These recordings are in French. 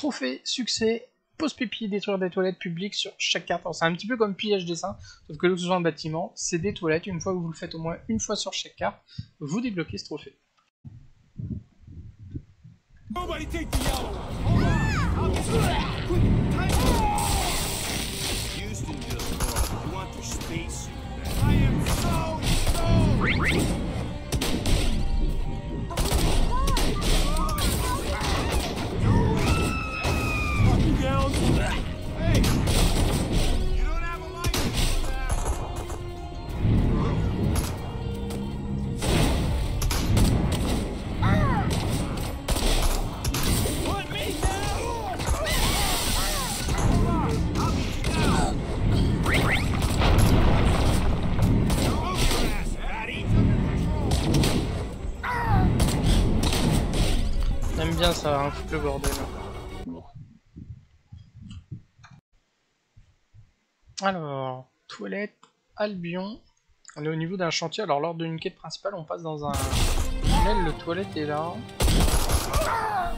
trophée, succès, pause pipi, détruire des toilettes publiques sur chaque carte. C'est un petit peu comme pillage dessin, sauf que là, ce soit un bâtiment, c'est des toilettes. Une fois que vous le faites au moins une fois sur chaque carte, vous débloquez ce trophée. J'aime bien ça, hein, le bordel. Alors, toilette, Albion. On est au niveau d'un chantier. Alors, lors d'une quête principale, on passe dans un tunnel. Le toilette est là. Là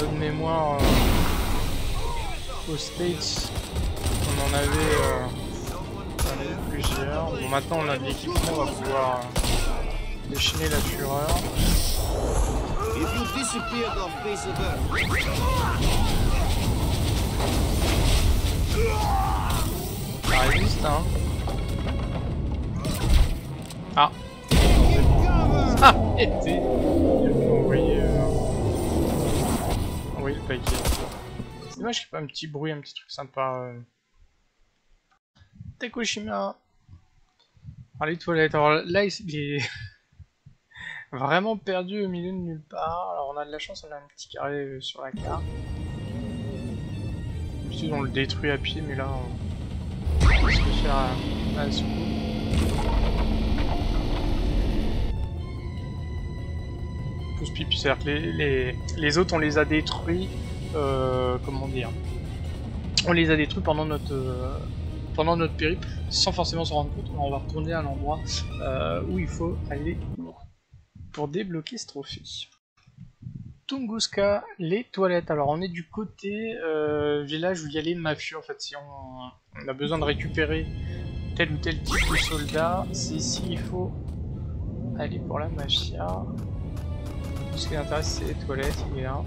de mémoire, euh, aux States, on en avait, euh, on en avait plusieurs. Bon, maintenant, on a de l'équipement, on va pouvoir euh, déchaîner la fureur. If you disappeared off face of Earth, Ça résiste, hein. Ah. Ah, été. Il faut envoyer. Euh... le paquet. C'est dommage qu'il n'y ait pas un petit bruit, un petit truc sympa. Euh... Takushima. Ah, les toilettes. Alors là, il est vraiment perdu au milieu de nulle part. Alors on a de la chance, on a un petit carré euh, sur la carte. On le détruit à pied, mais là on va se faire à, à ce. Pouce pipi, c'est-à-dire que les, les, les autres on les a détruits, euh, comment dire, on les a détruits pendant notre euh, pendant notre périple, sans forcément se rendre compte. On va retourner à l'endroit euh, où il faut aller pour débloquer ce trophée. Tunguska, les toilettes. Alors on est du côté euh, village où il y a les mafieux en fait. Si on, a besoin de récupérer tel ou tel type de soldat, c'est ici il faut aller pour la mafia. Ce qui intéresse c'est les toilettes, il est là.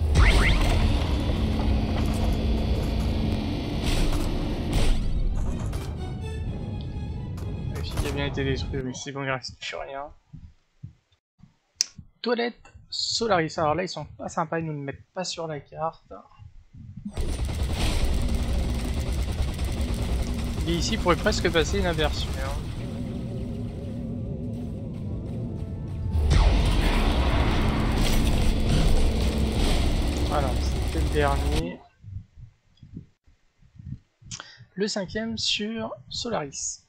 A bien été détruit, mais c'est bon, il reste plus rien. Toilette Solaris. Alors là, ils sont pas sympas, ils nous le mettent pas sur la carte. Et ici, pourrait presque passer inaperçu. Hein. Voilà, c'était le dernier. Le cinquième sur Solaris.